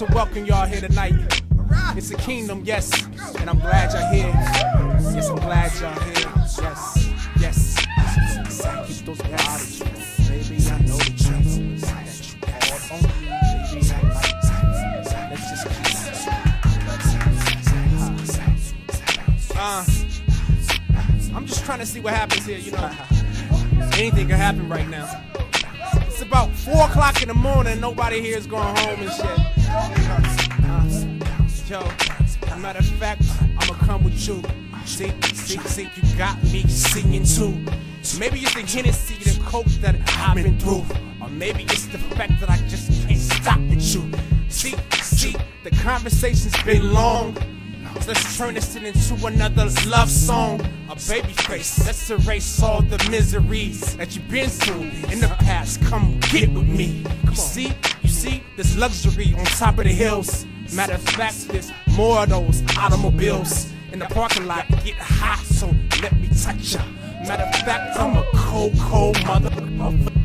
to welcome y'all here tonight. It's a kingdom, yes, and I'm glad y'all here. Yes, I'm glad y'all here. Yes, yes. Keep those. Baby, I know the truth. I just keep Uh, I'm just trying to see what happens here, you know. Anything can happen right now. It's about four o'clock in the morning. Nobody here is going home and shit. Yo, matter of fact, I'ma come with you. See, see, see, you got me singing too. Maybe it's the Hennessy and Coke that I've been through. Or maybe it's the fact that I just can't stop with you. See, see, the conversation's been long. Let's turn this into another love song. A baby face. Let's erase all the miseries that you've been through in the past. Come get with me. You see, you see, this luxury on top of the hills. Matter of fact, there's more of those automobiles in the parking lot. Get hot, so let me touch ya. Matter of fact, I'm a cold, cold mother.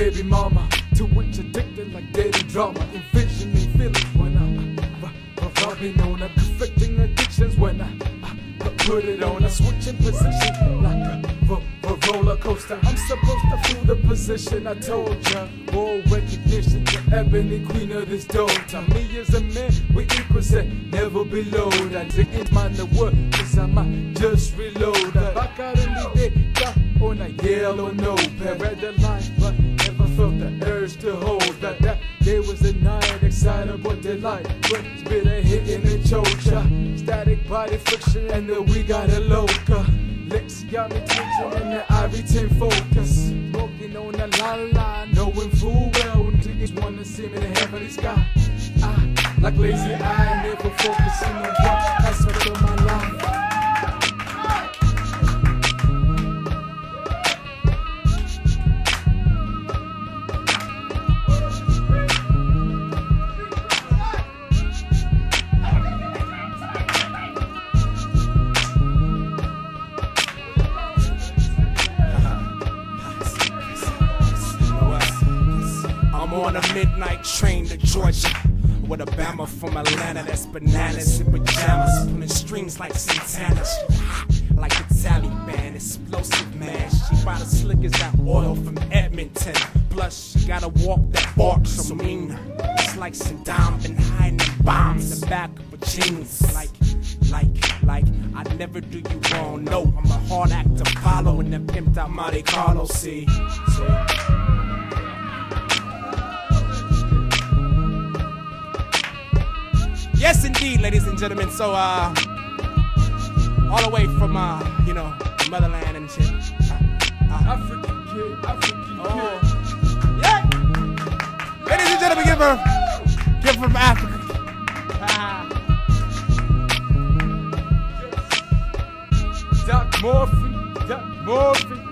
Baby mama, to which addicted like daily drama. Envisioning feelings when I, uh, uh, on her, perfecting addictions when I, uh, uh, put it on her, switching position like a, ro- a roller coaster. I'm supposed to feel the position I told ya. More recognition, the ebony queen of this daughter. Me as a man, we equal set, never below that. Didn't mind the word, cause I might just reload. Got on a yellow. Read the line, delight. But Been a hit in the choker. Static body friction, and then we got a loca. Licks got me twitching and the I retain focus. Smoking on the la la, knowing full well niggas wanna see me in the heavenly sky. I, like lazy eye, never focusing on aspect of midnight train to Georgia. With a bama from Atlanta that's bananas in pajamas. Pulling strings like Santana. Like the Taliban. Explosive man. She about as slick as that oil from Edmonton. Plus, she gotta walk that walk so mean. It's like Saddam been hiding bombs in the back of her jeans. Like, like, like, I never do you wrong. No, I'm a hard act to follow and the pimped out Monte Carlo. See, see. indeed, ladies and gentlemen. So, uh, all the way from, uh, you know, motherland and shit. Uh, uh. African kid, African oh. kid. Yeah. Ladies and gentlemen, give her, give her from Africa. Doc ah. Morphy, Doc Morphy.